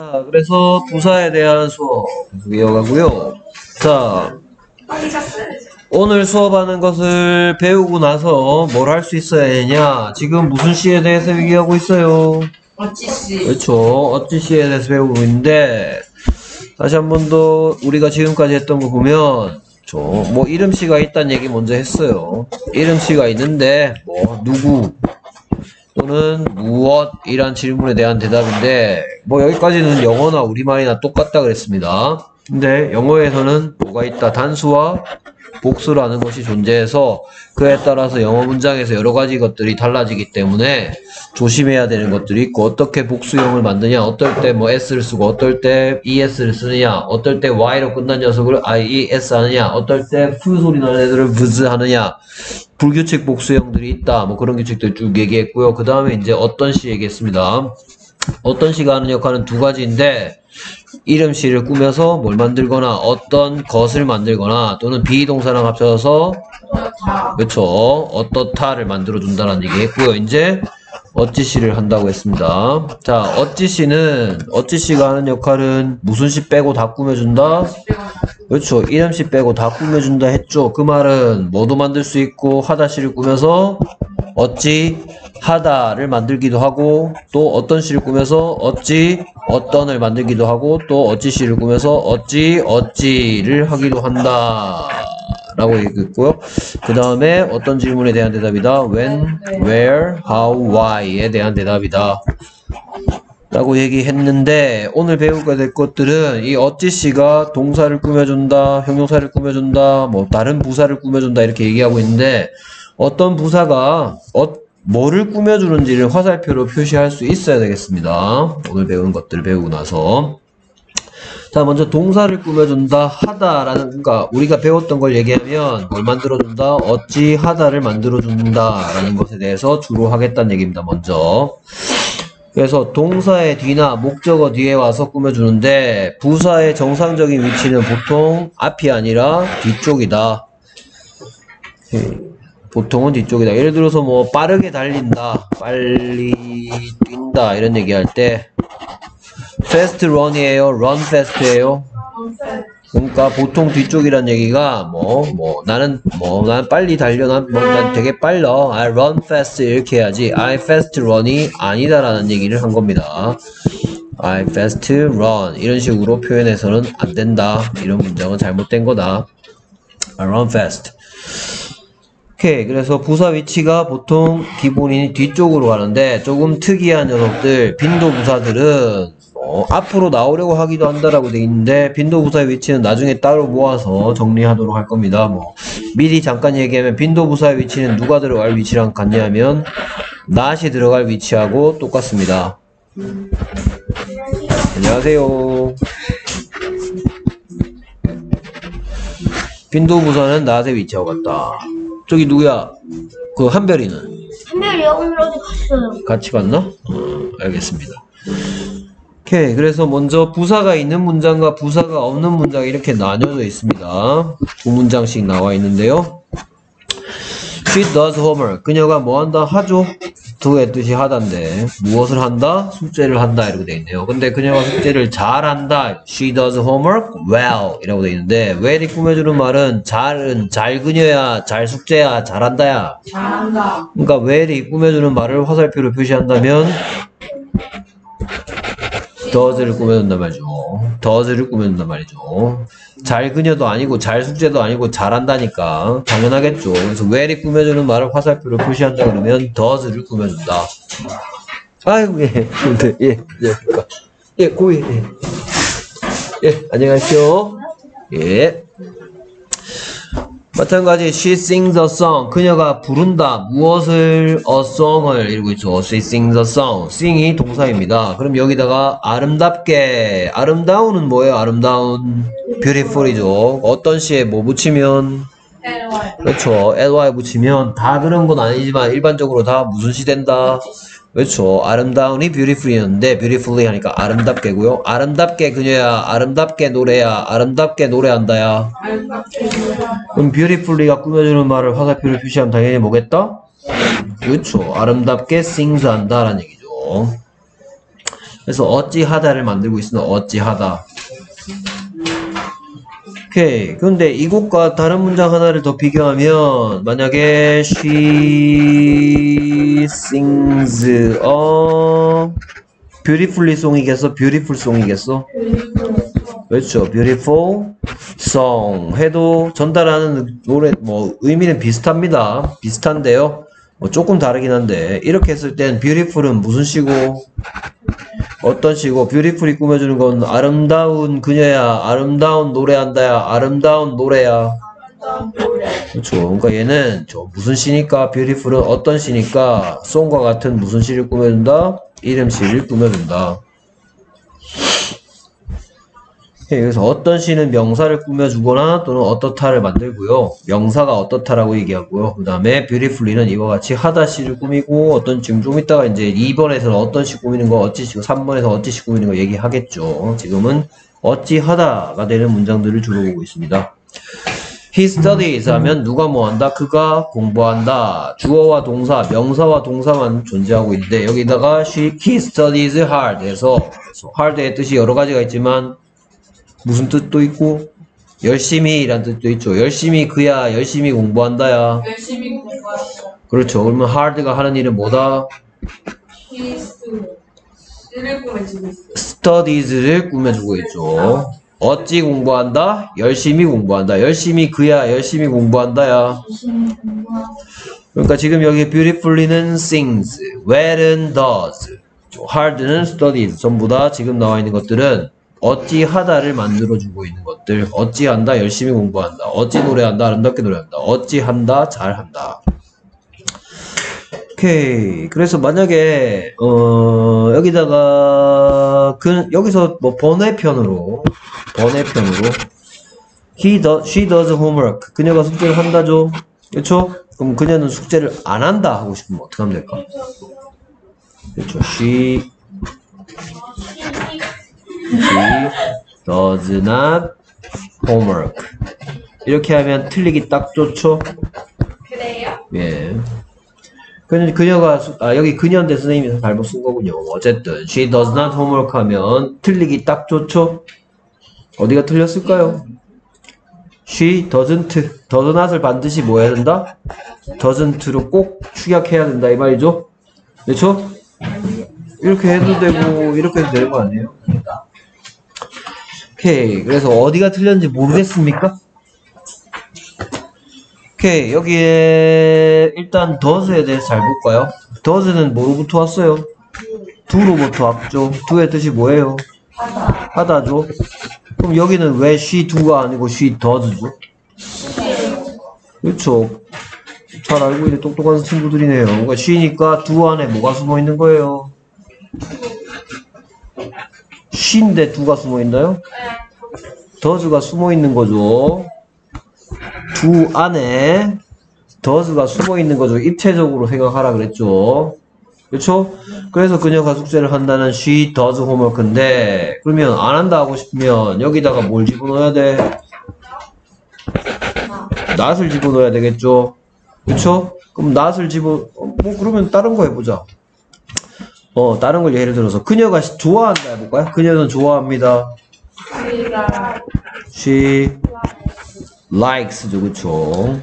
자, 그래서 부사에 대한 수업 계속 이어가고요. 자, 오늘 수업하는 것을 배우고 나서 뭘 할 수 있어야 되냐? 지금 무슨 시에 대해서 얘기하고 있어요? 어찌씨 그렇죠. 어찌 시에 대해서 배우고 있는데 다시 한 번 더 우리가 지금까지 했던 거 보면 저뭐 이름 시가 있다는 얘기 먼저 했어요. 이름 시가 있는데 뭐 누구 또는 무엇 이란 질문에 대한 대답인데 뭐 여기까지는 영어나 우리말이나 똑같다 그랬습니다. 근데 영어에서는 뭐가 있다? 단수와 복수라는 것이 존재해서 그에 따라서 영어 문장에서 여러 가지 것들이 달라지기 때문에 조심해야 되는 것들이 있고 어떻게 복수형을 만드냐 어떨 때 뭐 s를 쓰고 어떨 때 es를 쓰느냐 어떨 때 y로 끝난 녀석을 ies 하느냐 어떨 때 f 소리 나는 애들을 vz 하느냐 불규칙 복수형들이 있다 뭐 그런 규칙들 쭉 얘기했고요. 그 다음에 이제 어떤 시 얘기했습니다 어떤 시가 하는 역할은 두 가지인데 이름시를 꾸며서 뭘 만들거나 어떤 것을 만들거나 또는 비동사랑 합쳐서 그렇죠 어떻다를 만들어 준다는 얘기 했고요. 이제 어찌시를 한다고 했습니다. 자 어찌시는 어찌시가 하는 역할은 무슨 시 빼고 다 꾸며준다? 그렇죠 이름시 빼고 다 꾸며준다 했죠. 그 말은 뭐도 만들 수 있고 하다시를 꾸며서 어찌 하다를 만들기도 하고 또 어떤 시를 꾸며서 어찌 어떤을 만들기도 하고 또 어찌 시를 꾸며서 어찌 어찌를 하기도 한다. 라고 얘기했고요. 그 다음에 어떤 질문에 대한 대답이다. when, where, how, why에 대한 대답이다. 라고 얘기했는데 오늘 배우게 될 것들은 이 어찌씨가 동사를 꾸며준다 형용사를 꾸며준다 뭐 다른 부사를 꾸며준다 이렇게 얘기하고 있는데 어떤 부사가 어, 뭐를 꾸며주는지를 화살표로 표시할 수 있어야 되겠습니다. 오늘 배운 것들을 배우고 나서. 자 먼저 동사를 꾸며준다 하다라는 그러니까 우리가 배웠던 걸 얘기하면 뭘 만들어준다? 어찌 하다를 만들어준다 라는 것에 대해서 주로 하겠다는 얘기입니다 먼저. 그래서 동사의 뒤나 목적어 뒤에 와서 꾸며주는데 부사의 정상적인 위치는 보통 앞이 아니라 뒤쪽이다. 음, 보통은 뒤쪽이다. 예를 들어서 뭐 빠르게 달린다, 빨리 뛴다 이런 얘기할 때 fast run이에요, run fast예요. 그러니까 보통 뒤쪽이란 얘기가 뭐 뭐 나는 뭐 난 빨리 달려 난 뭐 난 되게 빨라 I run fast 이렇게 해야지 I fast run이 아니다라는 얘기를 한 겁니다. I fast run 이런 식으로 표현해서는 안 된다. 이런 문장은 잘못된 거다. I run fast. 오케이 그래서 부사 위치가 보통 기본이 뒤쪽으로 가는데 조금 특이한 녀석들 빈도 부사들은 어, 앞으로 나오려고 하기도 한다라고 돼 있는데 빈도 부사의 위치는 나중에 따로 모아서 정리하도록 할 겁니다. 뭐 미리 잠깐 얘기하면 빈도 부사의 위치는 누가 들어갈 위치랑 같냐면 not이 들어갈 위치하고 똑같습니다. 안녕하세요. 빈도 부사는 not의 위치하고 같다. 저기 누구야? 그 한별이는 한별이 오늘 어디 갔어요? 같이 갔나? 어, 알겠습니다. 오케이. 그래서 먼저 부사가 있는 문장과 부사가 없는 문장 이렇게 나뉘어져 있습니다. 두 문장씩 나와 있는데요. She does homework. 그녀가 뭐 한다? 하죠. 두의 뜻이 하다인데 무엇을 한다? 숙제를 한다 이렇게 돼 있네요. 근데 그녀가 숙제를 잘 한다. She does homework well 이라고 돼 있는데 well이 꾸며주는 말은 잘은 잘 그녀야, 잘 숙제야, 잘한다야. 잘한다 그러니까 well이 꾸며주는 말을 화살표로 표시한다면 does를 꾸며준단 말이죠. does를 꾸며준단 말이죠. 잘 그녀도 아니고 잘 숙제도 아니고 잘한다니까 당연하겠죠. 그래서 well이 꾸며주는 말을 화살표로 표시한다 그러면 does를 꾸며준다. 아이고 예, 근데 예, 예, 그러니까 예, 고이 예, 예, 안녕하십시오. 예. 마찬가지 she sings a song. 그녀가 부른다. 무엇을 a song을 이러고 있죠. She sings a song. Sing이 동사입니다. 그럼 여기다가 아름답게. 아름다운은 뭐예요? 아름다운 beautiful이죠. 어떤 시에 뭐 붙이면? 그렇죠. Ly 붙이면 다 그런 건 아니지만 일반적으로 다 무슨 시 된다 그렇죠 아름다운이 beautiful이었는데 beautifully 하니까 아름답게고요 아름답게 그녀야 아름답게 노래야 아름답게 노래한다야 그럼 beautifully가 꾸며주는 말을 화살표로 표시하면 당연히 뭐겠다? 그렇죠. 아름답게 sings 한다라는 얘기죠. 그래서 어찌하다를 만들고 있으면 어찌하다. 오케이. 근데 이것과 다른 문장 하나를 더 비교하면 만약에 she sings a beautifully song이겠어? beautiful song이겠어? 그렇죠. beautiful song 해도 전달하는 노래 뭐 의미는 비슷합니다. 비슷한데요. 뭐 조금 다르긴 한데 이렇게 했을 땐 beautiful은 무슨 시고 어떤 시고 beautifully 꾸며주는 건 아름다운 그녀야 아름다운 노래한다야 아름다운 노래야 그렇죠. 그러니까 얘는 저 무슨 시니까 beautiful은 어떤 시니까 song과 같은 무슨 시를 꾸며준다 이름 시를 꾸며준다. 예, 그래서 어떤 시는 명사를 꾸며주거나 또는 어떻다를 만들고요. 명사가 어떻다라고 얘기하고요. 그 다음에 beautifully는 이와 같이 하다 시를 꾸미고 어떤 지금 좀 이따가 이제 2번에서는 어떤 시 꾸미는 거 어찌 시 3번에서 어찌 시 꾸미는 거 얘기하겠죠. 지금은 어찌 하다가 되는 문장들을 주로 보고 있습니다. He studies 하면 누가 뭐 한다? 그가 공부한다. 주어와 동사, 명사와 동사만 존재하고 있는데 여기다가 she, he studies hard 해서 hard의 뜻이 여러 가지가 있지만 무슨 뜻도 있고 열심히 이란 뜻도 있죠. 열심히 그야 열심히 공부한다야. 열심히 공부하자. 그렇죠. 그러면 hard가 하는 일은 뭐다? 꾸며주고 있어. studies를 꾸며주고 있죠. 어찌 공부한다? 열심히 공부한다. 열심히 그야 열심히 공부한다야. 그러니까 지금 여기 beautifully는 sings, well은 does, hard는 studies. 전부 다 지금 나와 있는 것들은 어찌 하다를 만들어주고 있는 것들. 어찌 한다, 열심히 공부한다. 어찌 노래한다, 아름답게 노래한다. 어찌 한다, 잘한다. 오케이. 그래서 만약에 어 여기다가 그 여기서 뭐 번외편으로 번외편으로 he does, she does homework. 그녀가 숙제를 한다죠. 그렇죠? 그럼 그녀는 숙제를 안 한다 하고 싶으면 어떻게 하면 될까? 그렇죠. She she does not homework. 이렇게 하면 틀리기 딱 좋죠. 그래요? 예. 그녀, 그녀가, 수- 아, 여기 그녀인데 선생님이 잘못 쓴 거군요. 어쨌든, she does not homework 하면 틀리기 딱 좋죠? 어디가 틀렸을까요? she doesn't, does not을 반드시 뭐 해야 된다? doesn't로 꼭 축약해야 된다, 이 말이죠? 그렇죠? 이렇게 해도 되고, 이렇게 해도 되는 거 아니에요? 오케이. 그래서 어디가 틀렸는지 모르겠습니까? 오케이 여기에 일단 does에 대해서 잘 볼까요? does는 뭐로부터 왔어요? do로부터 왔죠. do의 뜻이 뭐예요? 하다. 하다죠. 그럼 여기는 왜 she do가 아니고 she does죠? 그렇죠. 잘 알고 있는 똑똑한 친구들이네요. 그러니까 she니까 do 안에 뭐가 숨어 있는 거예요? She인데 do가 숨어 있나요? does가 숨어 있는 거죠. 두 안에 does가 숨어 있는 거죠. 입체적으로 생각하라 그랬죠. 그렇죠? 그래서 그녀가 숙제를 한다는 she does homework인데 그러면 안 한다 하고 싶으면 여기다가 뭘 집어넣어야 돼? not을 집어넣어야 되겠죠. 그렇죠? 그럼 not을 집어 어, 뭐 그러면 다른 거 해보자. 어 다른 걸 예를 들어서 그녀가 시- 좋아한다 해볼까요? 그녀는 좋아합니다. she likes죠, 그쵸?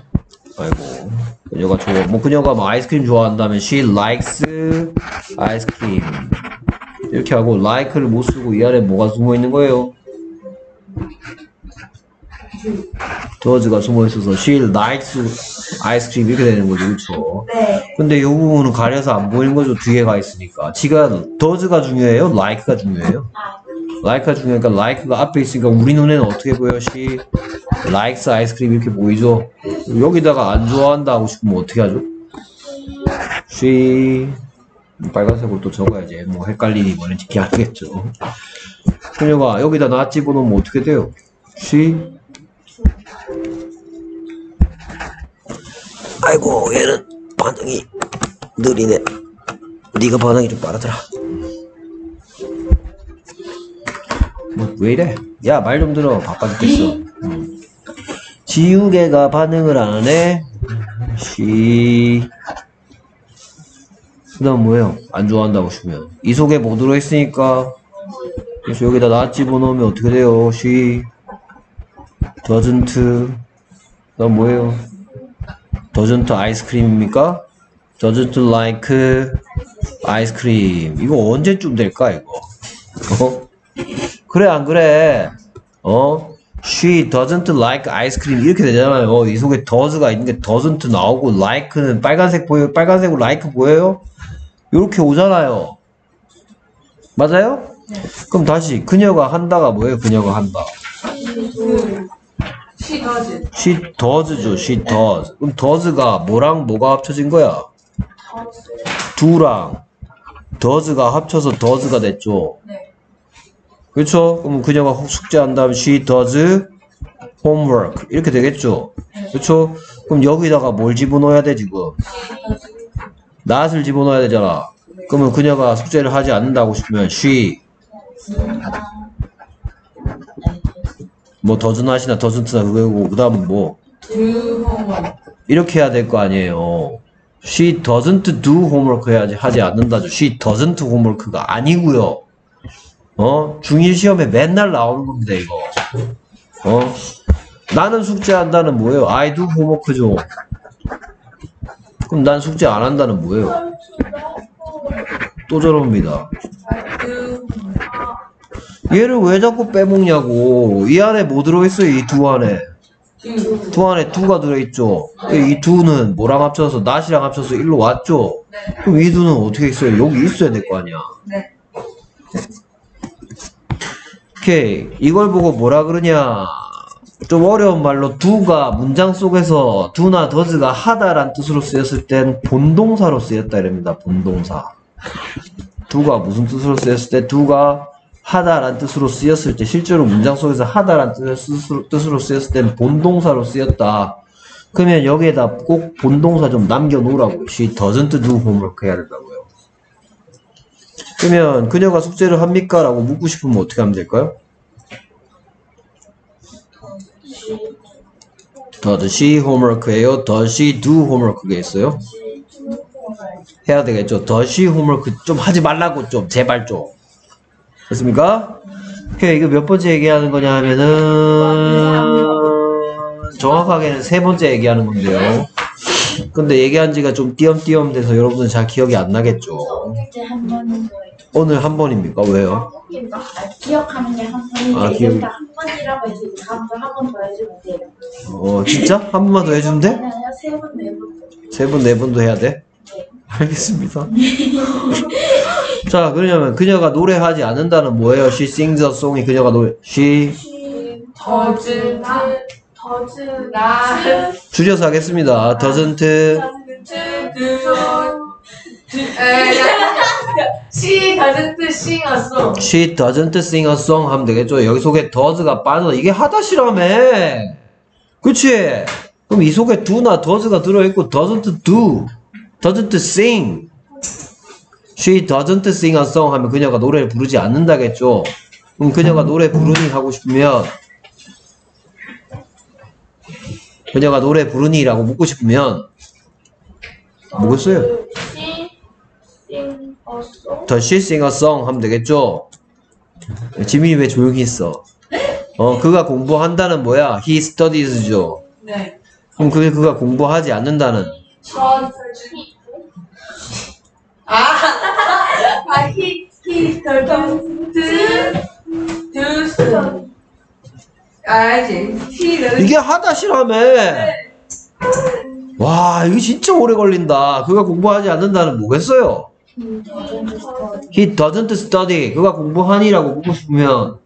아이고, 그녀가 좋아, 뭐 그녀가 뭐 아이스크림 좋아한다면 she likes 아이스크림 이렇게 하고 like를 못 쓰고 이 안에 뭐가 숨어 있는 거예요? Does가 숨어 있어서 she likes 아이스크림 이렇게 되는 거죠, 그쵸? 네. 근데 이 부분은 가려서 안 보이는 거죠, 뒤에 가 있으니까. 지가 does가 중요해요? like가 중요해요? like가 중요하니까 like가 앞에 있으니까 우리 눈에는 어떻게 보여? she likes 아이스크림 이렇게 보이죠? 여기다가 안 좋아한다 하고 싶으면 어떻게 하죠? she 빨간색으로 또 적어야지. 뭐 헷갈리니 뭐 이렇게 하겠죠. 그녀가 여기다 나 집어넣으면 어떻게 돼요? she 아이고 얘는 반응이 느리네. 네가 반응이 좀 빠르더라. 뭐 왜 이래? 야 말 좀 들어. 바빠 죽겠어. 음. 지우개가 반응을 안 해. 시그 다음 뭐예요? 안 좋아한다고 싶으면. 이 속에 뭐 들어있으니까. 그래서 여기다 나 집어넣으면 어떻게 돼요? she doesn't. 그 다음 뭐예요? Doesn't 아이스크림입니까? doesn't like 아이스크림. 이거 언제쯤 될까, 이거? 어? 그래, 안 그래? 어? She doesn't like 아이스크림 이렇게 되잖아요. 이 속에 does가 있는데 doesn't 나오고 like는 빨간색 보여요? 빨간색으로 like 보여요? 이렇게 오잖아요. 맞아요? 그럼 다시 그녀가 한다가 뭐예요? 그녀가 한다. 그 she does. She does죠. She does. 그럼 does가 뭐랑 뭐가 합쳐진 거야? do랑 does가 합쳐서 does가 됐죠. 네. 그렇죠? 그럼 그녀가 숙제한다면 she does homework 이렇게 되겠죠. 그렇죠? 그럼 여기다가 뭘 집어넣어야 돼 지금? not을 집어넣어야 되잖아. 그러면 그녀가 숙제를 하지 않는다고 싶으면 she 뭐 not이나 doesn't나 그거고 그 다음은 뭐. 이렇게 해야 될 거 아니에요. She doesn't do homework 해야지 하지 않는다죠. She doesn't homework가 아니고요. 어? 중일 시험에 맨날 나오는 겁니다, 이거. 어? 나는 숙제한다는 뭐예요? I do homework죠. 그럼 난 숙제 안 한다는 뭐예요? 또 저럽니다. 얘를 왜 자꾸 빼먹냐고. 이 안에 뭐 들어있어요, 이 두 안에. 두 안에 두가 들어있죠. 이 두는 뭐랑 합쳐서 낫이랑 합쳐서 일로 왔죠. 네. 그럼 이 두는 어떻게 있어요? 여기 있어야 될 거 아니야. 네. 오케이 이걸 보고 뭐라 그러냐? 좀 어려운 말로 두가 문장 속에서 두나 더즈가 하다란 뜻으로 쓰였을 땐 본동사로 쓰였다 이랍니다. 본동사. 두가 무슨 뜻으로 쓰였을 때 두가 하다란 뜻으로 쓰였을 때 실제로 문장 속에서 하다란 뜻으로, 쓰였을 때는 본동사로 쓰였다. 그러면 여기에다 꼭 본동사 좀 남겨놓으라고. She doesn't do homework 해야 된다고요. 그러면 그녀가 숙제를 합니까? 라고 묻고 싶으면 어떻게 하면 될까요? Does she homework예요? Does she do homework가 있어요? 해야 되겠죠. Does she homework 좀 하지 말라고 좀 제발 좀. 됐습니까? 오케이 이거 몇 번째 얘기하는 거냐 하면은 정확하게는 세 번째 얘기하는 건데요. 근데 얘기한 지가 좀 띄엄띄엄 돼서 여러분들 잘 기억이 안 나겠죠. 오늘 한 번입니까? 왜요? 아, 기억하는 게 한 번인데 아, 기억- 한 번이라고 해서 다음 주한 번 더 해주면 돼요. 어 진짜? 한 번만 더 해주면 돼? 세 번, 네 번. 세 번, 네 번도 해야 돼? 알겠습니다. 자, 그러냐면 그녀가 노래하지 않는다는 뭐예요? She sings a song이 그녀가 노래. She does 더즈 not 줄여서 하겠습니다. doesn't she doesn't sing a song. she doesn't sing a song 하면 되겠죠. 여기 속에 does가 빠져. 이게 하다시라며. 그치? 그럼 이 속에 do나 does가 들어있고 doesn't do, doesn't sing. She doesn't sing a song 하면 그녀가 노래를 부르지 않는다겠죠. 그럼 그녀가 노래 부르니 하고 싶으면 그녀가 노래 부르니 라고 묻고 싶으면 뭐겠어요? Does she sing a song 하면 되겠죠? 지민이 왜 조용히 있어? 어, 그가 공부한다는 뭐야? He studies죠. 네. 그럼 그게 그가 공부하지 않는다는 아, 아, he, he doesn't do study. 알지? he doesn't 이게 하다시라며. 와, 이거 진짜 오래 걸린다. 그가 공부하지 않는다는 뭐겠어요? He doesn't study. 그가 공부하니라고 묻고 싶으면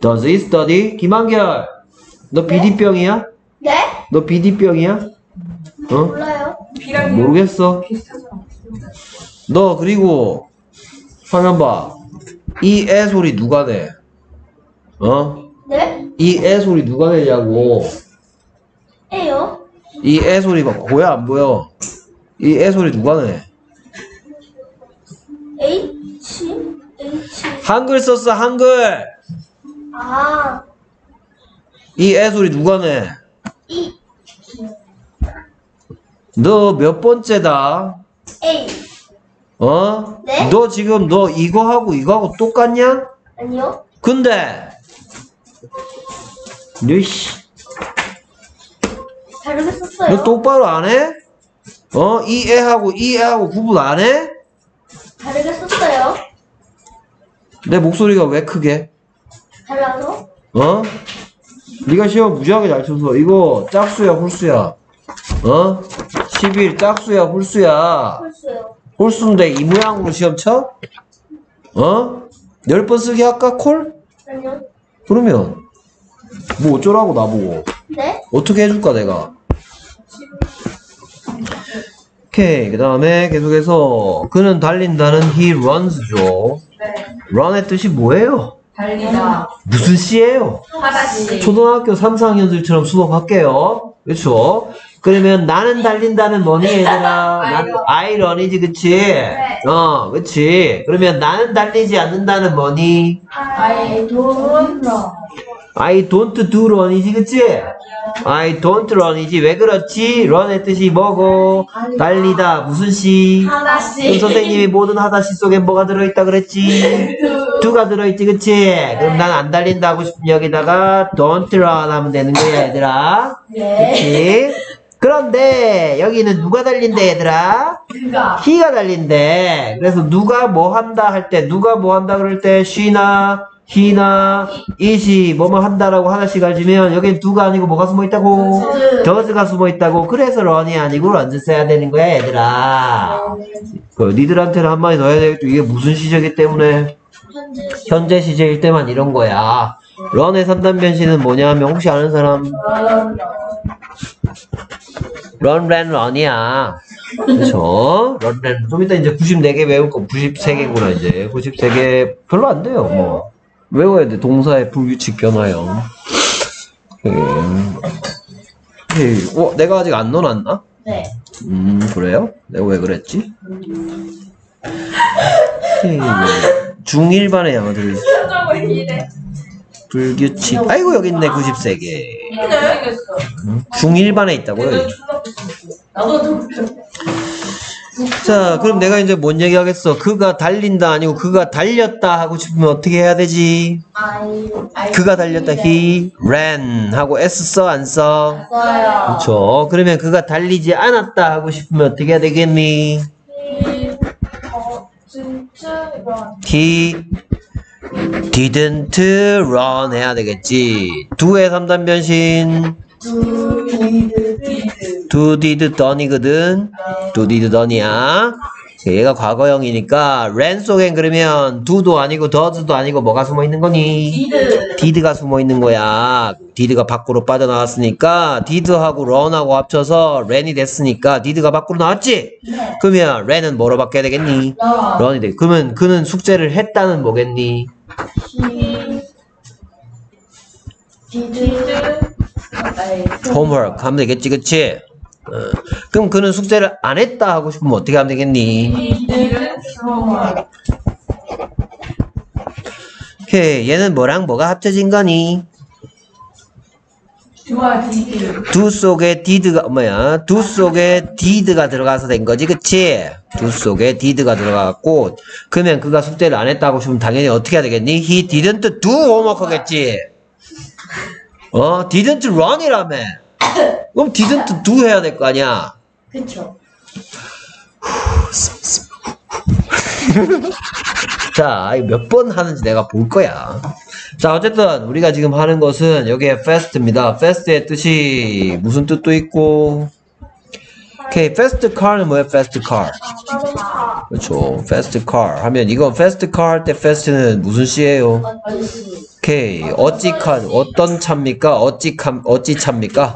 Does he study? 김한결, 너 비디병이야? 네? 너 비디병이야? 어? 몰라요. B랑 모르겠어. 너 그리고 화면 봐. 이 애 소리 누가 내? 어? 네? 이 애 소리 누가 내냐고. 에요? 이 애 소리 봐. 보여 안 보여? 이 애 소리 누가 내? H? H. 한글 썼어 한글. 아, 이 애 소리 누가 내? 너 몇 번째다? A. 어? 네? 너 지금 너 이거하고 이거하고 똑같냐? 아니요. 근데 너씨 다르게 썼어요. 너 똑바로 안 해? 어? 이 애하고 이 애하고 구분 안 해? 다르게 썼어요. 내 목소리가 왜 크게? 달라서? 어? 네가 시험 무지하게 잘 쳐서 이거 짝수야 홀수야? 어? 11 짝수야 홀수야? 헐수요. 홀수인데 이 모양으로 시험 쳐? 어? 열 번 쓰기 할까 콜? 아니요. 그러면 뭐 어쩌라고 나보고 네? 어떻게 해줄까 내가 오케이 그 다음에 계속해서 그는 달린다는 he runs죠 네. run의 뜻이 뭐예요? 달리다. 무슨 씨예요? 하다시. 초등학교 3, 4학년들처럼 수업할게요 그렇죠? 그러면 나는 달린다는 뭐니 얘들아 run이지 그치? 어 그치 그러면 나는 달리지 않는다는 뭐니? I don't know. I don't do run이지 그치? I don't run이지 왜 그렇지? run의 뜻이 뭐고? 달리다 무슨 시? 하다시. 선생님이 모든 하다시 속에 뭐가 들어있다 그랬지? do가 들어있지 그치? 그럼 난 안 달린다 하고 싶으면 여기다가 don't run 하면 되는 거야 얘들아 네. 그치? 그런데 여기는 누가 달린대 얘들아? he가? 달린대. 그래서 누가 뭐 한다 할 때 누가 뭐 한다 그럴 때 she나 he나 it이 뭐뭐 한다라고 하나씩 가지면 여긴 두가 아니고 뭐가 숨어 있다고? does가 숨어 있다고? 그래서 run이 아니고 runs 써야 되는 거야 얘들아. 그 니들한테는 한마디 더 해야 되겠죠 이게 무슨 시제이기 때문에? 현재 시제일 때만 이런 거야. run의 3단 변신은 뭐냐면 혹시 아는 사람 run이야 그쵸 run ran 좀 이따 이제 94개 외울 거 93개구나 이제 93개 별로 안 돼요 뭐 외워야 돼 동사의 불규칙 변화요 음. 오케이. 어, 내가 아직 안 넣어놨나? 네. 음, 그래요? 내가 왜 그랬지? 오케이. 중1반의 양아들 저거 이래. 불규칙 아이고 여기 있네 90세계 알겠어. 중1반에 있다고요 여기. 자 그럼 내가 이제 뭔 얘기 하겠어 그가 달린다 아니고 그가 달렸다 하고 싶으면 어떻게 해야 되지 그가 달렸다 he ran 하고 s 써 안 써? 그렇죠 그러면 그가 달리지 않았다 하고 싶으면 어떻게 해야 되겠니 어, he didn't run 해야 되겠지. do의 3단 변신. do did done이거든. do did done이야. 얘가 과거형이니까 ran 속엔 그러면 do도 아니고 does도 아니고 뭐가 숨어 있는 거니? 디드. did가 숨어 있는 거야. did가 밖으로 빠져나왔으니까 did하고 run하고 합쳐서 ran이 됐으니까 did가 밖으로 나왔지? 그러면 ran은 뭐로 바뀌어야 되겠니? 러. run이 돼. 그러면 그는 숙제를 했다는 뭐겠니 아이. homework 하면 되겠지 그치 어. 그럼 그는 숙제를 안 했다 하고 싶으면 어떻게 하면 되겠니. 스모머. 오케이 얘는 뭐랑 뭐가 합쳐진 거니 두 속에 did가 뭐야? 두 속에 did가 들어가서 된 거지 그치? 두 속에 did가 들어가갖고 그러면 그가 숙제를 안 했다고 싶으면 당연히 어떻게 해야 되겠니? He didn't do homework 하겠지. 어? Didn't run이라며. 그럼 didn't do 해야 될 거 아니야? 그쵸. 자, 몇 번 하는지 내가 볼 거야. 자, 어쨌든 우리가 지금 하는 것은 여기에 fast입니다. fast의 뜻이 무슨 뜻도 있고, 오케이, fast car는 뭐예요? fast car. 그렇죠. fast car 하면 이거 fast car 할때 fast는 무슨 시예요? 오케이, 어찌 카 어떤 차입니까? 어찌 카 어찌 차입니까?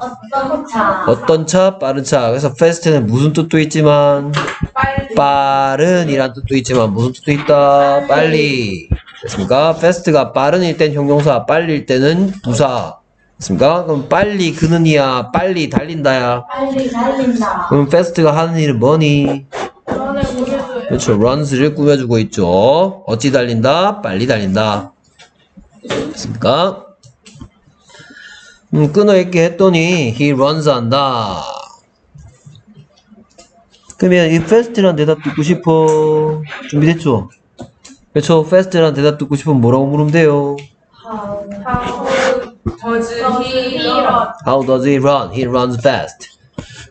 어떤 차. 빠른 차. 그래서 fast는 무슨 뜻도 있지만. 빠른이란 뜻도 있지만 무슨 뜻도 있다? 빨리. 됐습니까? fast가 빠른일 땐 형용사, 빨리일 때는 부사. 됐습니까? 그럼 빨리 그는이야, 빨리 달린다야. 빨리 달린다. 그럼 fast가 하는 일은 뭐니? 그렇죠. runs를 꾸며주고 있죠. 어찌 달린다? 빨리 달린다. 됐습니까? 음, 끊어 있게 했더니 he runs 한다. 그러면 이 fast란 대답 듣고 싶어. 준비됐죠? 그렇죠. fast란 대답 듣고 싶으면 뭐라고 물으면 돼요? How does he run? How does he run? He runs fast.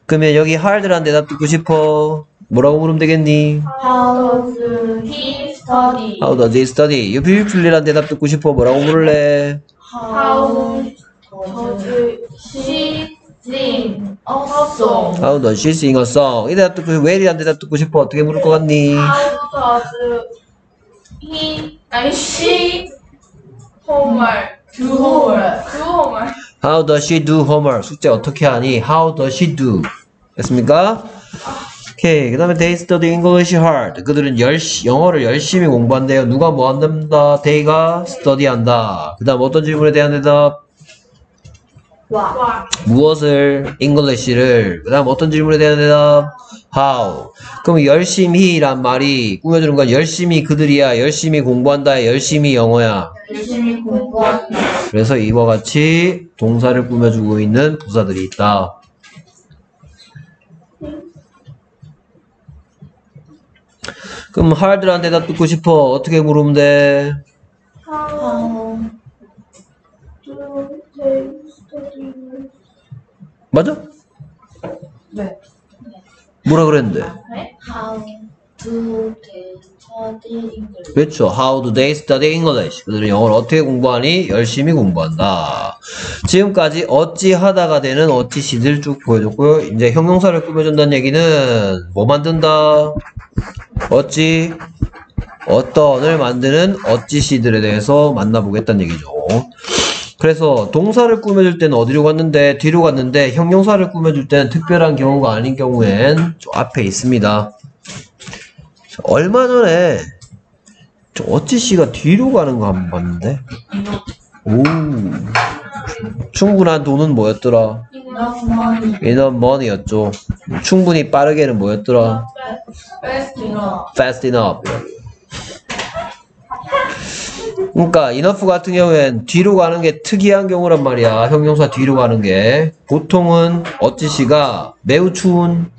그러면 여기 hard란 대답 듣고 싶어. 뭐라고 물으면 되겠니? How does he study? How does he study? 이 beautifully란 대답 듣고 싶어. 뭐라고 물을래? How Does she sing a song? How does she sing a song? 이 대답 듣고 싶어. where이란 대답 듣고 싶어. 어떻게 물을 것 같니? How does he 아니 she homework do homework? do homework How does she do homework? 숙제 어떻게 하니? How does she do? 됐습니까? 오케이. 그 다음에 they study English hard. 그들은 열시, 영어를 열심히 공부한대요. 누가 뭐 한답니다. they가 study 한다. 그 다음 어떤 질문에 대한 대답? What? 무엇을? English를. 그 다음 어떤 질문에 대한 대답? How. 그럼 열심히란 말이 꾸며주는 건 열심히 그들이야. 열심히 공부한다. 열심히 영어야. 열심히 공부한다. 그래서 이와 같이 동사를 꾸며주고 있는 부사들이 있다. 그럼 hard란 대답 듣고 싶어. 어떻게 물으면 돼? How do they study 맞아? 네 뭐라 그랬는데? how do they study English? 그렇죠. How do they study English? 그들은 영어를 어떻게 공부하니? 열심히 공부한다. 지금까지 어찌 하다가 되는 어찌 시들 쭉 보여줬고요. 이제 형용사를 꾸며준다는 얘기는 뭐 만든다? 어찌 어떤을 만드는 어찌 시들에 대해서 만나보겠다는 얘기죠. 그래서 동사를 꾸며줄 때는 어디로 갔는데 뒤로 갔는데 형용사를 꾸며줄 때는 특별한 경우가 아닌 경우엔 저 앞에 있습니다. 저 얼마 전에 저 어찌 씨가 뒤로 가는 거 한번 봤는데 오 충분한 돈은 뭐였더라? Enough money였죠. 충분히 빠르게는 뭐였더라? fast enough. 그러니까 enough 같은 경우엔 뒤로 가는 게 특이한 경우란 말이야. 형용사 뒤로 가는 게 보통은 어찌 씨가 매우 추운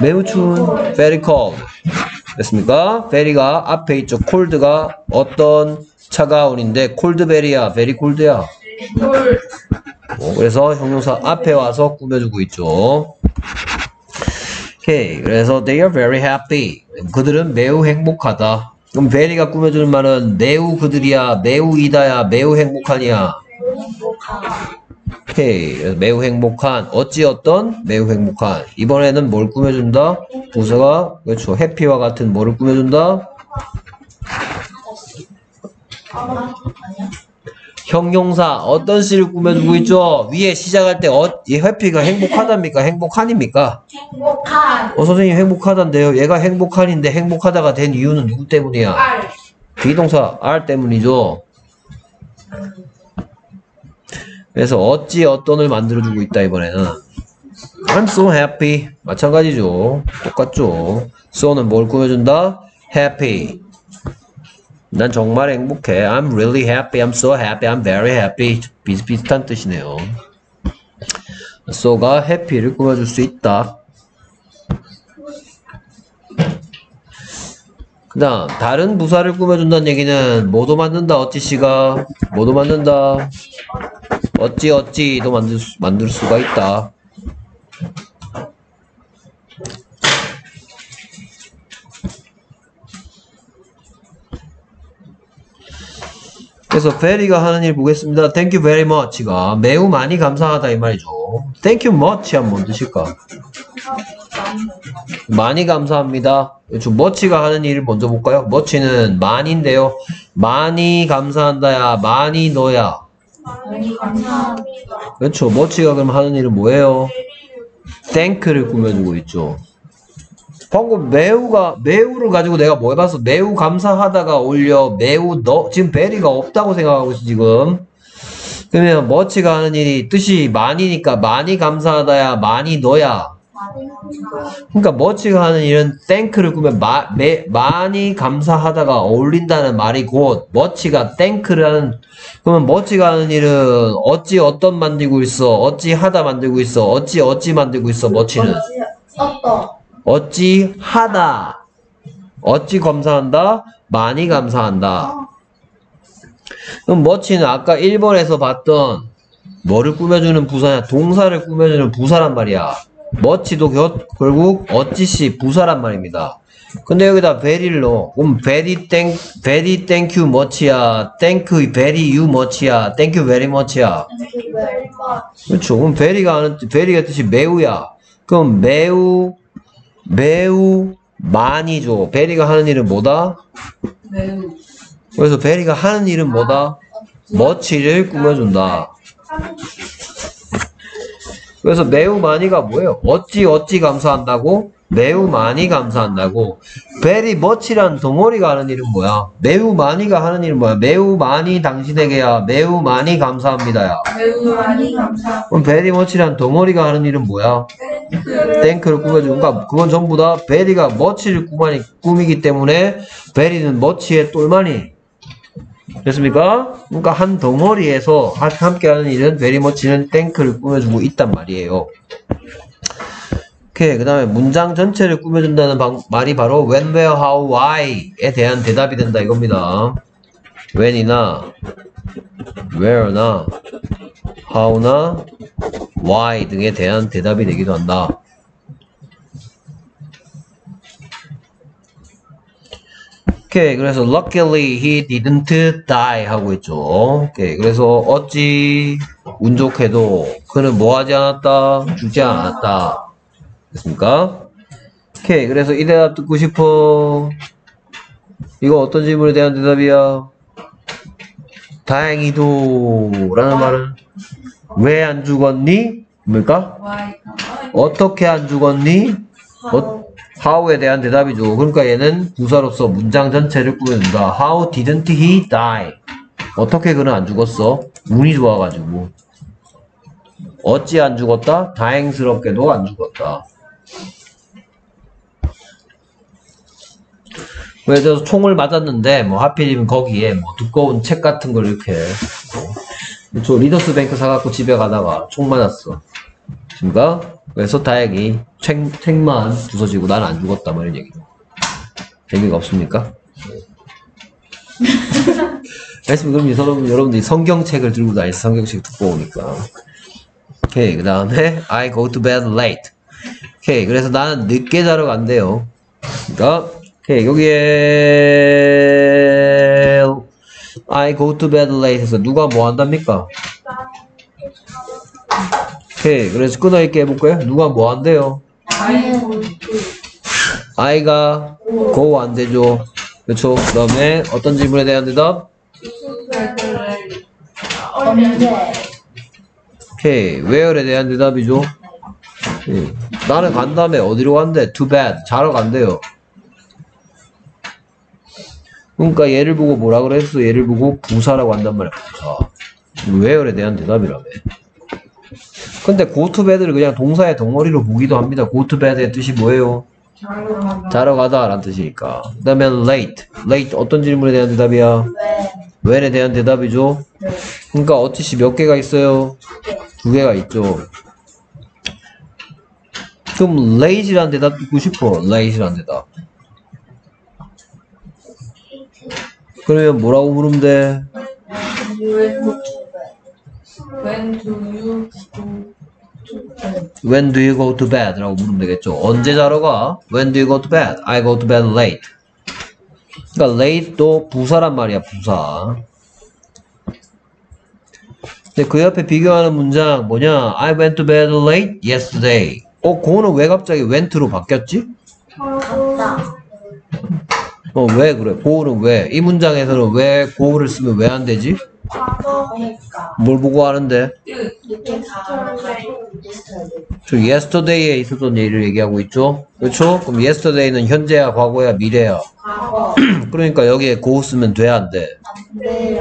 매우 추운 very cold 됐습니까? very가 앞에 있죠. cold가 어떤 차가운인데 cold very야, very cold야. cold 어, 그래서 형용사 앞에 와서 꾸며주고 있죠. 오케이. 그래서 they are very happy. 그들은 매우 행복하다. 그럼 very가 꾸며주는 말은 매우 그들이야, 매우 이다야, 매우 행복하냐. 오케이. 매우 행복한. 어찌 어떤? 매우 행복한. 이번에는 뭘 꾸며준다? 부사가 그렇죠. 해피와 같은 뭐를 꾸며준다? 형용사 어떤 시를 꾸며주고 있죠? 위에 시작할 때 어, 이 해피가 행복하답니까? 행복한입니까? 행복한. 어 선생님 행복하단데요. 얘가 행복한인데 행복하다가 된 이유는 누구 때문이야? R 비동사 R 때문이죠. 그래서 어찌 어떤을 만들어주고 있다 이번에는. I'm so happy. 마찬가지죠. 똑같죠. so는 뭘 꾸며준다? happy. 난 정말 행복해. I'm really happy. I'm so happy. I'm very happy. 비슷비슷한 뜻이네요. so가 happy를 꾸며줄 수 있다. 그 다음 다른 부사를 꾸며준다는 얘기는 뭐도 만든다 어찌씨가 뭐도 만든다 어찌 어찌도 만들, 수, 만들 수가 있다 그래서 very가 하는 일 보겠습니다 thank you very much가 매우 많이 감사하다 이 말이죠 thank you much 하면 뭔 뜻일까 많이 감사합니다. 좀 머치가 하는 일을 먼저 볼까요? 머치는 많이인데요. 많이 감사한다야, 많이 너야. 많이 감사합니다. 그렇죠. 머치가 그럼 하는 일은 뭐예요? thank를 꾸며주고 있죠. 방금 매우가 매우를 가지고 내가 뭐 해봤어? 매우 감사하다가 올려 매우 너 지금 베리가 없다고 생각하고 있어 지금. 그러면 머치가 하는 일이 뜻이 많이니까 많이 감사하다야, 많이 너야. 그러니까 머치가 하는 일은 땡크를 꾸면 마, 매, 많이 감사하다가 어울린다는 말이 곧 머치가 땡크를 하는 그러면 머치가 하는 일은 어찌 어떤 만들고 있어 어찌 하다 만들고 있어 어찌 어찌 만들고 있어 머치는 어떠. 어찌 하다. 어찌 감사한다? 많이 감사한다. 그럼 머치는 아까 1번에서 봤던 뭐를 꾸며주는 부사냐? 동사를 꾸며주는 부사란 말이야. 겨- 결국 어찌시 부사란 말입니다. 근데 여기다 very를 넣어. 그럼 very thank, very thank you much야. thank you very you much야. thank you very much야. very much. 그렇죠. 그럼 very가 하는, very가 뜻이 매우야. 그럼 매우, 매우 많이 줘. very가 하는 일은 뭐다? 매우. 그래서 very가 하는 일은 뭐다? much를 꾸며준다. 그래서 매우 많이가 뭐예요? 어찌 어찌 감사한다고? 매우 많이 감사한다고. very much란 덩어리가 하는 일은 뭐야? 매우 많이가 하는 일은 뭐야? 매우 많이 당신에게야. 매우 많이 감사합니다야. 매우 많이 감사. 그럼 very much란 덩어리가 하는 일은 뭐야? thank를 꾸며주고 그러니까 그건 전부 다 very가 much를 꾸마니, 꾸미기 때문에 베리는 머치의 똘마니. 됐습니까? 그러니까 한 덩어리에서 하- 함께하는 일은 베리 머치는 탱크를 꾸며주고 있단 말이에요. 오케이 그 다음에 문장 전체를 꾸며준다는 방- 말이 바로 when, where, how, why에 대한 대답이 된다 이겁니다. when이나 where나 how나 why 등에 대한 대답이 되기도 한다. 오케이, 그래서 luckily he didn't die 하고 있죠. 오케이, 그래서 어찌 운 좋게도 그는 뭐 하지 않았다? 죽지 않았다. 됐습니까? 오케이, 그래서 이 대답 듣고 싶어. 이거 어떤 질문에 대한 대답이야? 다행히도 라는 말은 왜 안 죽었니? 뭡니까? 어떻게 안 죽었니? 어, how에 대한 대답이죠. 그러니까 얘는 부사로서 문장 전체를 꾸며준다. How didn't he die? 어떻게 그는 안 죽었어? 운이 좋아가지고. 어찌 안 죽었다? 다행스럽게도 안 죽었다. 예를 들어서 총을 맞았는데 뭐 하필이면 거기에 뭐 두꺼운 책 같은 걸 이렇게 뭐, 저 리더스 뱅크 사갖고 집에 가다가 총 맞았어. 그니까 그래서 다행히 책, 책만 부서지고 난 안 죽었다 뭐 이런 얘기죠. 재미가 없습니까? 알겠습니다. 그럼 여러분, 여러분들이 성경책을 들고 다니서 성경책 두꺼우니까. 오케이. 그 다음에 I go to bed late. 오케이. 그래서 나는 늦게 자러 간대요. 그니까 오케이. 여기에 I go to bed late 해서 누가 뭐 한답니까? 오케이. 그래서 끊어있게 해볼까요? 누가 뭐 한대요? I go 안 되죠. 그렇죠. 그 다음에 어떤 질문에 대한 대답? 오케이. where에 대한 대답이죠. 예. 나는 간 다음에 어디로 간대? to bed. 자러 간대요. 그러니까 얘를 보고 뭐라 그랬어? 얘를 보고 부사라고 한단 말이야. 부사. where에 대한 대답이라며. 근데 bed를 그냥 동사의 덩어리로 보기도 합니다. bed의 뜻이 뭐예요? 자러 가다 라는 뜻이니까. 그 다음에 late. late 어떤 질문에 대한 대답이야? 왜. when에 대한 대답이죠. 네. 그러니까 어찌시 몇 개가 있어요? 두 개가 있죠. 그럼 late라는 대답 듣고 싶어. late라는 대답. 그러면 뭐라고 물으면 돼? When do you go to bed? When do you go to bed? 라고 물으면 되겠죠. 언제 자러 가? When do you go to bed? I go to bed late. 그러니까 late도 부사란 말이야, 부사. 근데 그 옆에 비교하는 문장 뭐냐? I went to bed late yesterday. 어, 그거는 왜 갑자기 went로 바뀌었지? 갔다. 어, 왜 그래? 고는 왜? 이 문장에서는 왜 고를 쓰면 왜 안 되지? 그러니까. 뭘 보고 하는데? 저 yesterday에 있었던 일을 얘기하고 있죠? 그렇죠? 그럼 yesterday는 현재야, 과거야, 미래야. 그러니까 여기에 go 쓰면 돼, 안 돼?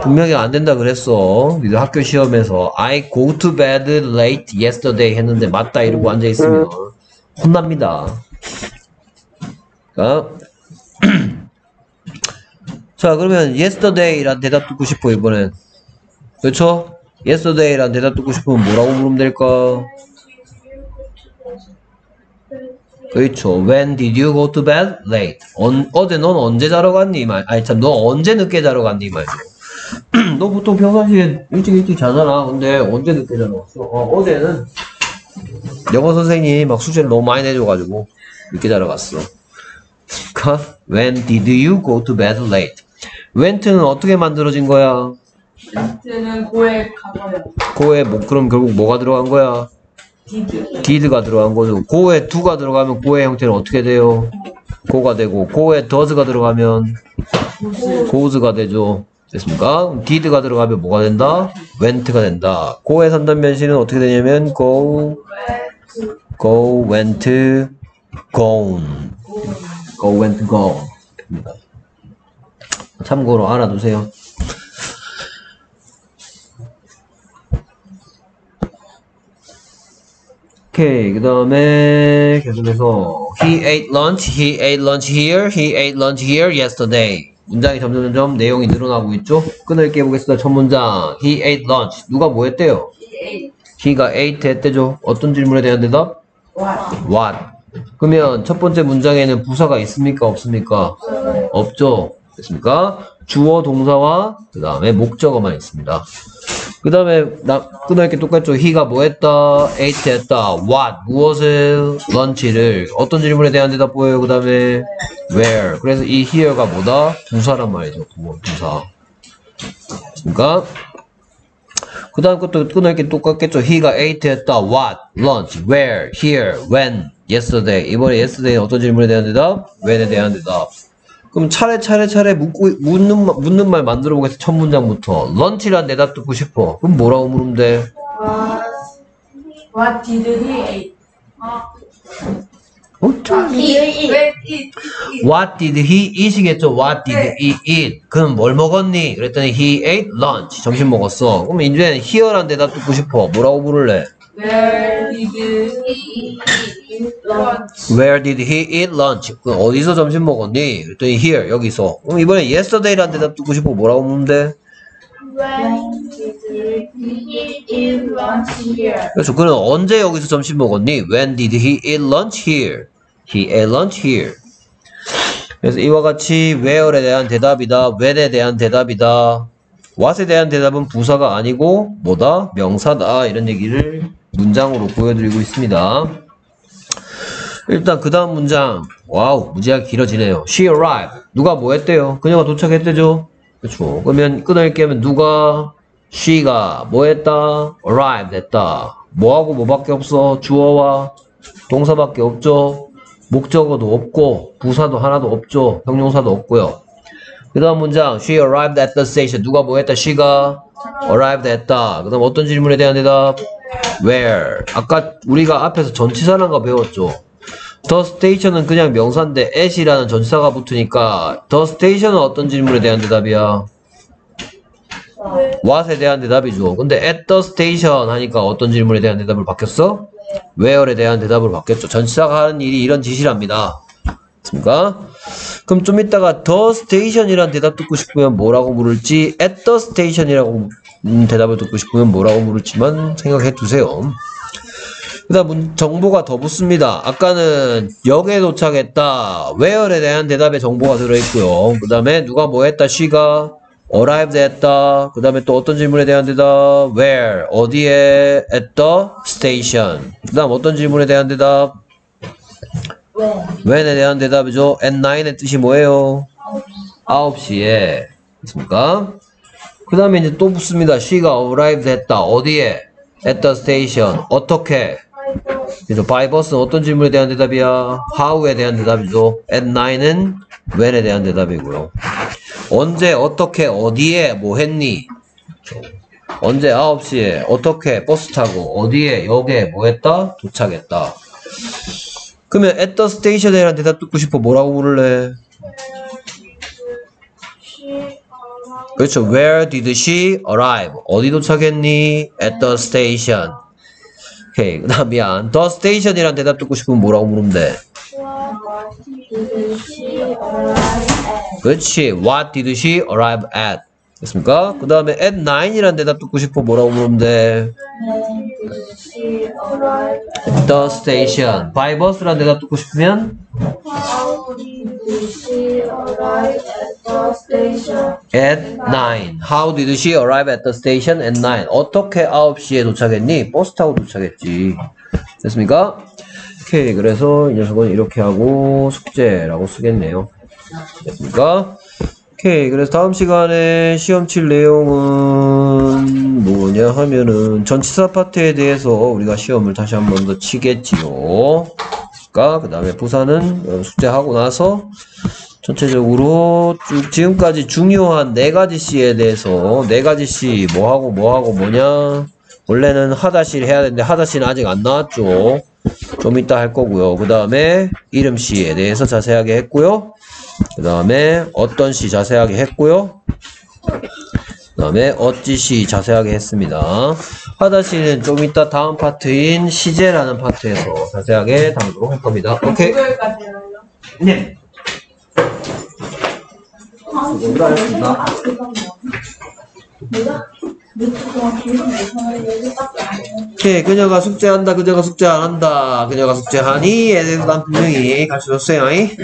분명히 안 된다 그랬어. 니들 학교 시험에서 I go to bed late yesterday 했는데 맞다 이러고 앉아 있으면 혼납니다. 자, 자 그러면 yesterday란 대답 듣고 싶어 이번엔. 그렇죠? yesterday란 대답 듣고 싶으면 뭐라고 물으면 될까? 그렇죠. When did you go to bed late? 언, 어제 넌 언제 자러 갔니? 말. 아니 참, 너 언제 늦게 자러 갔니? 말이죠. 너 보통 평상시에 일찍 일찍 자잖아. 근데 언제 늦게 자러 갔어? 어, 어제는 영어 선생님이 막 숙제를 너무 많이 내줘가지고 늦게 자러 갔어. 그러니까 When did you go to bed late? Went는 어떻게 만들어진 거야? 는 고에 가버려. 고에 뭐 그럼 결국 뭐가 들어간 거야? 디드. did가 들어간 거죠. 고에 do가 들어가면 고의 형태는 어떻게 돼요? 고가 되고 고에 does가 들어가면 goes가 되죠. 됐습니까? did가 들어가면 뭐가 된다? went가 된다. 고의 3단 변신은 어떻게 되냐면 go, go, went, gone. go, went, gone. 입니다. 참고로 알아두세요. 오케이 그 다음에 계속해서 he ate lunch, he ate lunch here, he ate lunch here yesterday 문장이 점점 점점 내용이 늘어나고 있죠 끊을게 보겠습니다 첫 문장 he ate lunch 누가 뭐 했대요? he가 ate 했대죠 어떤 질문에 대한 대답? what 그러면 첫 번째 문장에는 부사가 있습니까 없습니까? 없죠 됐습니까? 주어 동사와 그 다음에 목적어만 있습니다 그 다음에 나 끊을게 똑같죠. he가 뭐 했다, ate 했다, what 무엇을, lunch를 어떤 질문에 대한 대답 보여요. 그 다음에 where. 그래서 이 here가 뭐다? 부사란 말이죠. 부- 부사. 그러니까 그 다음 것도 끊을게 똑같겠죠. he가 ate 했다, what, lunch, where, here, when, yesterday. 이번에 yesterday 어떤 질문에 대한 대답? when에 대한 대답. 그럼 차례차례 차례 묻고, 묻는, 마- 묻는 말 만들어 보겠어. 첫 문장부터. 런치란 대답 듣고 싶어. 그럼 뭐라고 물으면 돼? What did he eat? 어? it What did he eat이겠죠? What did he eat? 그럼 뭘 먹었니? 그랬더니 he ate lunch. 점심 먹었어. 그럼 이제는 here란 대답 듣고 싶어. 뭐라고 물을래? Where did he eat? Where did he eat lunch? 그럼 어디서 점심 먹었니? 그랬더니 here, 여기서. 그럼 이번에 yesterday란 대답 듣고 싶어. 뭐라고 here? 그렇죠. 그럼 언제 여기서 점심 먹었니? When did he eat lunch here? He ate lunch here. 그래서 이와 같이 where에 대한 대답이다. when에 대한 대답이다. what에 대한 대답은 부사가 아니고 뭐다? 명사다. 이런 얘기를 문장으로 보여드리고 있습니다. 일단 그 다음 문장 wow 무지하게 길어지네요. She arrived. 누가 뭐 했대요? 그녀가 도착했대죠? 그렇죠. 그러면 끊을게 하면 누가 she가 뭐 했다? arrived 했다. 뭐하고 뭐밖에 없어? 주어와 동사밖에 없죠? 목적어도 없고 부사도 하나도 없죠? 형용사도 없고요. 그 다음 문장 she arrived at the station. 누가 뭐 했다? she가 arrived 했다. 그 다음 어떤 질문에 대한 대답? where. 아까 우리가 앞에서 전치사라는 거 배웠죠? The station은 그냥 명사인데 at이라는 전치사가 붙으니까 the station은 어떤 질문에 대한 대답이야? what에 대한 대답이죠. 근데 at the station 하니까 어떤 질문에 대한 대답을 바뀌었어? where에 대한 대답을 바뀌었죠. 전치사가 하는 일이 이런 짓이랍니다. 맞습니까? 그럼 좀 이따가 the station이란 대답 듣고 싶으면 뭐라고 물을지 at the station이라고 음, 대답을 듣고 싶으면 뭐라고 물을지만 생각해 두세요. 그 다 음 정보가 더 붙습니다. 아까는 역에 도착했다. where에 대한 대답에 정보가 들어있고요. 그 다음에 누가 뭐 했다. she가 arrived 했다. 그 다음에 또 어떤 질문에 대한 대답. where 어디에 at the station. 그 다음 어떤 질문에 대한 대답. when에 대한 대답이죠. at 9의 뜻이 뭐예요? 9시에. 있습니까? 그 다음에 이제 또 붙습니다. she가 arrived 했다. 어디에? at the station. 어떻게? 그래서 bus는 어떤 질문에 대한 대답이야? how에 대한 대답이죠. at 9은 when에 대한 대답이고요. 언제, 어떻게, 어디에, 뭐 했니? 언제 9시에, 어떻게, 버스 타고, 어디에, 역에, 뭐 했다? 도착했다. 그러면 at the station에 대한 대답 듣고 싶어. 뭐라고 물을래? 그렇죠. Where did she arrive? 어디 도착했니? At the station. 오케이. 그 다음 미안. The station이란 대답 듣고 싶으면 뭐라고 물으면 돼? 그렇지. What did she arrive at? 됐습니까? 그 다음에 at 9이란 대답 듣고 싶어 뭐라고 arrived. The station. by bus란 대답 듣고 싶으면 at 9. How did she arrive at the station at 9? 어떻게 9시에 도착했니? 버스 타고 도착했지. 됐습니까? 오케이. 그래서 이 녀석은 이렇게 하고 숙제라고 쓰겠네요. 됐습니까? 오케이. 그래서 다음 시간에 시험 칠 내용은 뭐냐 하면은 전치사 파트에 대해서 우리가 시험을 다시 한 번 더 치겠지요. 그 다음에 부사는 어, 숙제하고 나서 전체적으로 쭉 지금까지 중요한 네 가지 시에 대해서 네 가지 시 뭐하고 뭐하고 뭐냐 원래는 하다시를 해야 되는데 하다시는 아직 안 나왔죠 좀 이따 할 거고요 그 다음에 이름 시에 대해서 자세하게 했고요 그 다음에 어떤 시 자세하게 했고요. 그 다음에 어찌 시 자세하게 했습니다. 하다시는 좀 이따 다음 파트인 시제라는 파트에서 자세하게 다루도록 할 겁니다. 오케이? 네. 오케이. 그녀가 숙제한다 그녀가 숙제 안 한다 그녀가 숙제하니 난 분명히 가르쳐줬어요